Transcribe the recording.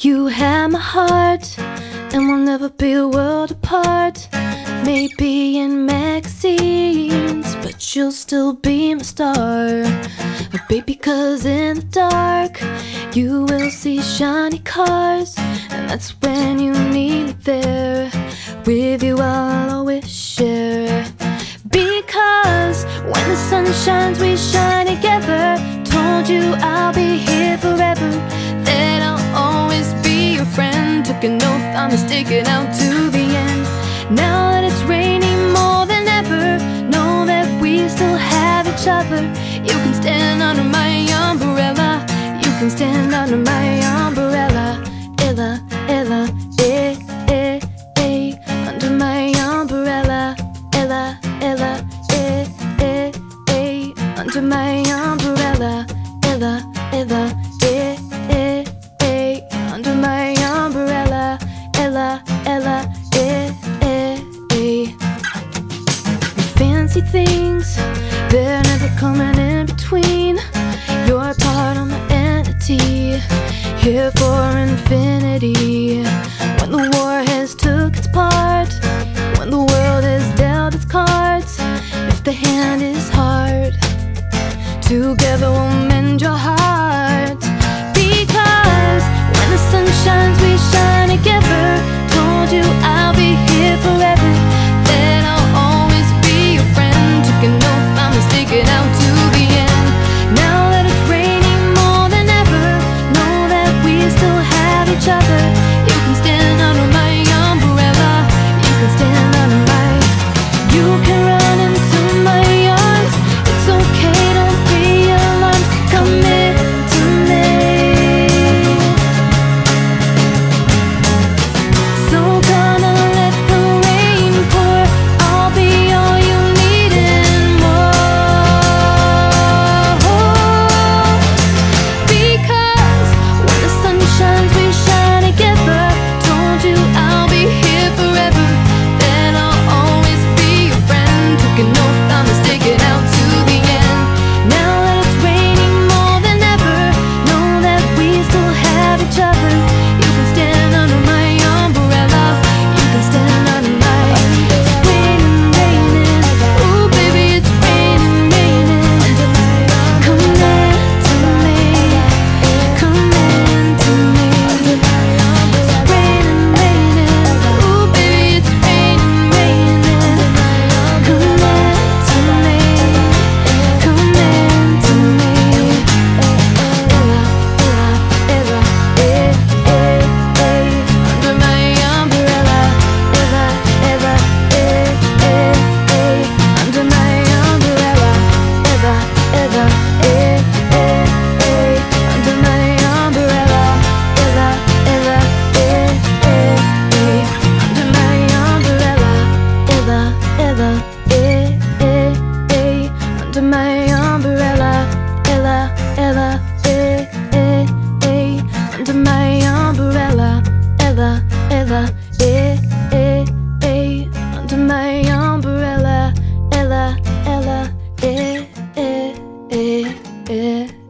You have my heart, and we'll never be a world apart. Maybe in magazines, but you'll still be my star. Oh, baby, cause in the dark, you will see shiny cars, and that's when you need me there. With you, I'll always share. Because when the sun shines, we shine together. Told you I'll be here forever. An oath, I'm sticking out to the end. Now that it's raining more than ever, know that we still have each other. You can stand under my umbrella. You can stand under my umbrella. Ella, Ella, eh, eh, eh. Under my umbrella. Ella, Ella, eh, eh, eh. Under my umbrella. Ella, Ella, Fancy things, they're never coming in between. You're part of my entity, here for infinity. When the war has took its part, when the world has dealt its cards, if the hand is hard, together we'll mend your heart. Each other. have each other. it.